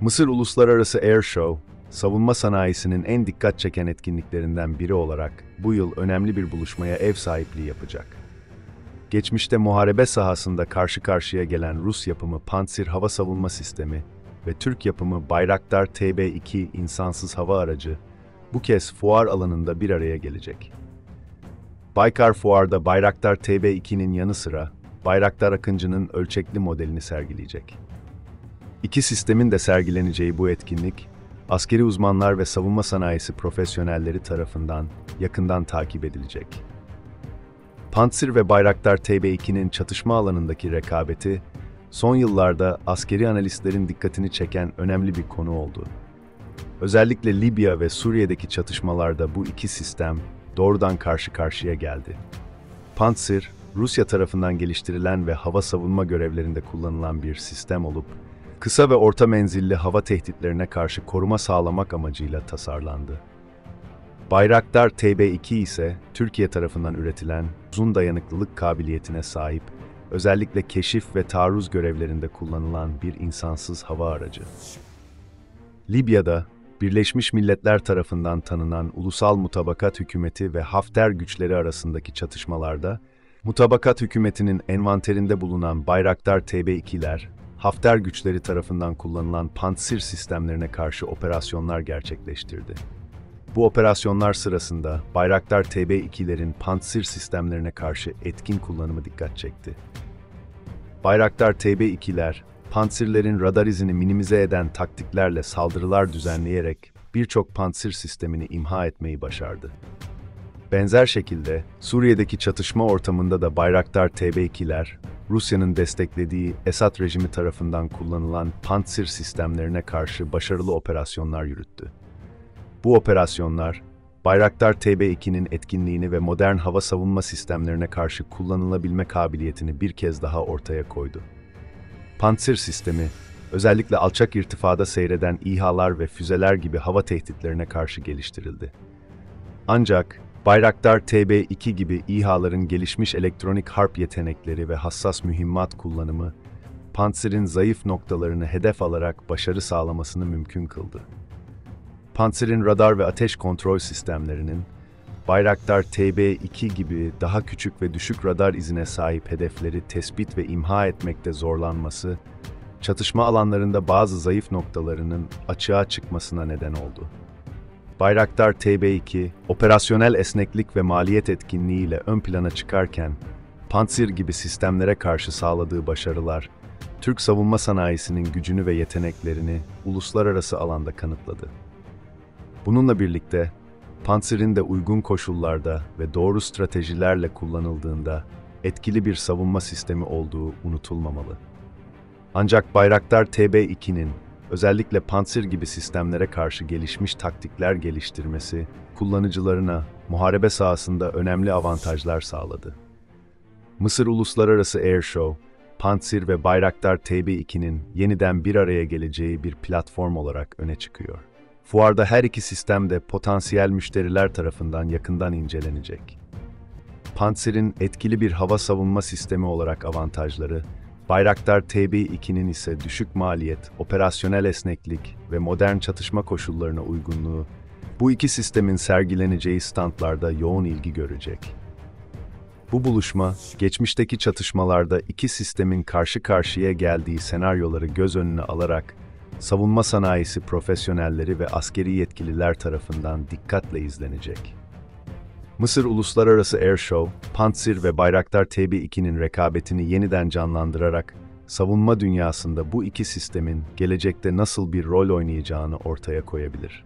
Mısır Uluslararası Air Show, savunma sanayisinin en dikkat çeken etkinliklerinden biri olarak bu yıl önemli bir buluşmaya ev sahipliği yapacak. Geçmişte muharebe sahasında karşı karşıya gelen Rus yapımı Pantsir hava savunma sistemi ve Türk yapımı Bayraktar TB2 insansız hava aracı bu kez fuar alanında bir araya gelecek. Baykar Fuar'da Bayraktar TB2'nin yanı sıra Bayraktar Akıncı'nın ölçekli modelini sergileyecek. İki sistemin de sergileneceği bu etkinlik, askeri uzmanlar ve savunma sanayisi profesyonelleri tarafından yakından takip edilecek. Pantsir ve Bayraktar TB2'nin çatışma alanındaki rekabeti, son yıllarda askeri analistlerin dikkatini çeken önemli bir konu oldu. Özellikle Libya ve Suriye'deki çatışmalarda bu iki sistem doğrudan karşı karşıya geldi. Pantsir, Rusya tarafından geliştirilen ve hava savunma görevlerinde kullanılan bir sistem olup, kısa ve orta menzilli hava tehditlerine karşı koruma sağlamak amacıyla tasarlandı. Bayraktar TB2 ise Türkiye tarafından üretilen uzun dayanıklılık kabiliyetine sahip, özellikle keşif ve taarruz görevlerinde kullanılan bir insansız hava aracı. Libya'da Birleşmiş Milletler tarafından tanınan Ulusal Mutabakat Hükümeti ve Hafter güçleri arasındaki çatışmalarda, Mutabakat Hükümeti'nin envanterinde bulunan Bayraktar TB2'ler, Hafter güçleri tarafından kullanılan Pantsir sistemlerine karşı operasyonlar gerçekleştirdi. Bu operasyonlar sırasında Bayraktar TB2'lerin Pantsir sistemlerine karşı etkin kullanımı dikkat çekti. Bayraktar TB2'ler, Pantsirlerin radar izini minimize eden taktiklerle saldırılar düzenleyerek birçok Pantsir sistemini imha etmeyi başardı. Benzer şekilde Suriye'deki çatışma ortamında da Bayraktar TB2'ler, Rusya'nın desteklediği Esad rejimi tarafından kullanılan Pantsir sistemlerine karşı başarılı operasyonlar yürüttü. Bu operasyonlar, Bayraktar TB2'nin etkinliğini ve modern hava savunma sistemlerine karşı kullanılabilme kabiliyetini bir kez daha ortaya koydu. Pantsir sistemi, özellikle alçak irtifada seyreden İHA'lar ve füzeler gibi hava tehditlerine karşı geliştirildi. Ancak Bayraktar TB2 gibi İHA'ların gelişmiş elektronik harp yetenekleri ve hassas mühimmat kullanımı, Pantsir'in zayıf noktalarını hedef alarak başarı sağlamasını mümkün kıldı. Pantsir'in radar ve ateş kontrol sistemlerinin, Bayraktar TB2 gibi daha küçük ve düşük radar izine sahip hedefleri tespit ve imha etmekte zorlanması, çatışma alanlarında bazı zayıf noktalarının açığa çıkmasına neden oldu. Bayraktar TB2, operasyonel esneklik ve maliyet etkinliğiyle ön plana çıkarken, Pantsir gibi sistemlere karşı sağladığı başarılar, Türk savunma sanayisinin gücünü ve yeteneklerini uluslararası alanda kanıtladı. Bununla birlikte, Pantsir'in de uygun koşullarda ve doğru stratejilerle kullanıldığında etkili bir savunma sistemi olduğu unutulmamalı. Ancak Bayraktar TB2'nin özellikle Pantsir gibi sistemlere karşı gelişmiş taktikler geliştirmesi, kullanıcılarına muharebe sahasında önemli avantajlar sağladı. Mısır Uluslararası Air Show, Pantsir ve Bayraktar TB2'nin yeniden bir araya geleceği bir platform olarak öne çıkıyor. Fuarda her iki sistem de potansiyel müşteriler tarafından yakından incelenecek. Pantsir'in etkili bir hava savunma sistemi olarak avantajları, Bayraktar TB2'nin ise düşük maliyet, operasyonel esneklik ve modern çatışma koşullarına uygunluğu, bu iki sistemin sergileneceği standlarda yoğun ilgi görecek. Bu buluşma, geçmişteki çatışmalarda iki sistemin karşı karşıya geldiği senaryoları göz önüne alarak, savunma sanayisi profesyonelleri ve askeri yetkililer tarafından dikkatle izlenecek. Mısır Uluslararası Air Show, Pantsir ve Bayraktar TB2'nin rekabetini yeniden canlandırarak, savunma dünyasında bu iki sistemin gelecekte nasıl bir rol oynayacağını ortaya koyabilir.